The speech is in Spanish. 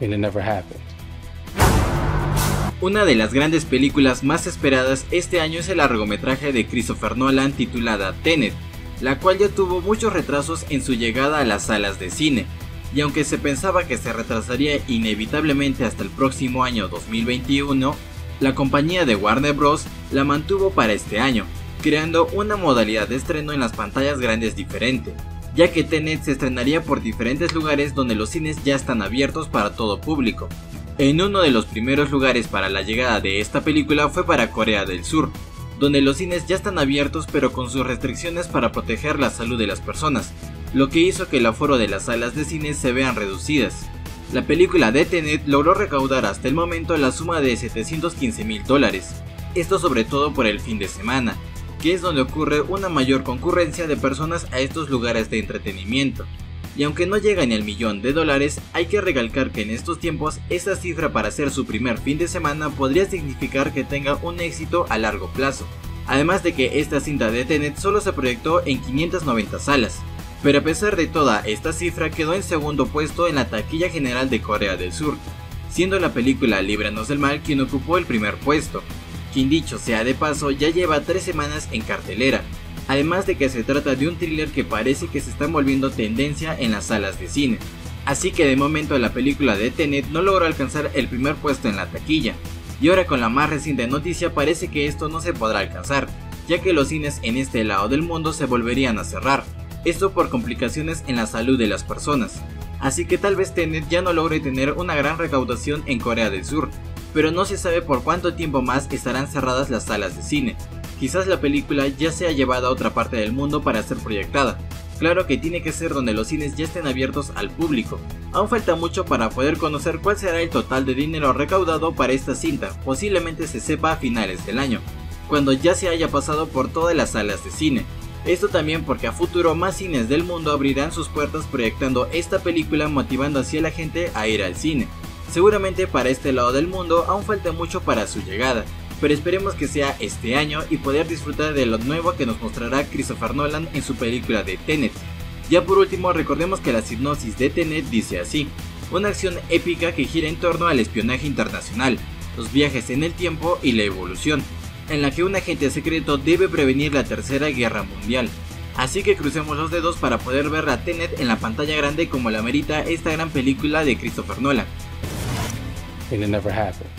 it never happened. Una de las grandes películas más esperadas este año es el largometraje de Christopher Nolan titulada Tenet, la cual ya tuvo muchos retrasos en su llegada a las salas de cine, y aunque se pensaba que se retrasaría inevitablemente hasta el próximo año 2021, la compañía de Warner Bros. la mantuvo para este año, creando una modalidad de estreno en las pantallas grandes diferente, ya que Tenet se estrenaría por diferentes lugares donde los cines ya están abiertos para todo público. En uno de los primeros lugares para la llegada de esta película fue para Corea del Sur, donde los cines ya están abiertos pero con sus restricciones para proteger la salud de las personas, lo que hizo que el aforo de las salas de cine se vean reducidas. La película de Tenet logró recaudar hasta el momento la suma de 715 mil dólares, esto sobre todo por el fin de semana, que es donde ocurre una mayor concurrencia de personas a estos lugares de entretenimiento. Y aunque no llega ni al millón de dólares, hay que recalcar que en estos tiempos esta cifra para hacer su primer fin de semana podría significar que tenga un éxito a largo plazo. Además de que esta cinta de Tenet solo se proyectó en 590 salas, pero a pesar de toda esta cifra quedó en segundo puesto en la taquilla general de Corea del Sur, siendo la película Líbranos del Mal quien ocupó el primer puesto, quien dicho sea de paso ya lleva tres semanas en cartelera, además de que se trata de un thriller que parece que se está volviendo tendencia en las salas de cine. Así que de momento la película de Tenet no logró alcanzar el primer puesto en la taquilla, y ahora con la más reciente noticia parece que esto no se podrá alcanzar, ya que los cines en este lado del mundo se volverían a cerrar, esto por complicaciones en la salud de las personas. Así que tal vez Tenet ya no logre tener una gran recaudación en Corea del Sur, pero no se sabe por cuánto tiempo más estarán cerradas las salas de cine. Quizás la película ya sea llevada a otra parte del mundo para ser proyectada. Claro que tiene que ser donde los cines ya estén abiertos al público. Aún falta mucho para poder conocer cuál será el total de dinero recaudado para esta cinta, posiblemente se sepa a finales del año, cuando ya se haya pasado por todas las salas de cine. Esto también porque a futuro más cines del mundo abrirán sus puertas proyectando esta película motivando así a la gente a ir al cine. Seguramente para este lado del mundo aún falta mucho para su llegada, pero esperemos que sea este año y poder disfrutar de lo nuevo que nos mostrará Christopher Nolan en su película de Tenet. Ya por último recordemos que la hipnosis de Tenet dice así, una acción épica que gira en torno al espionaje internacional, los viajes en el tiempo y la evolución, en la que un agente secreto debe prevenir la tercera guerra mundial. Así que crucemos los dedos para poder ver a Tenet en la pantalla grande como la merita esta gran película de Christopher Nolan. And it never happened.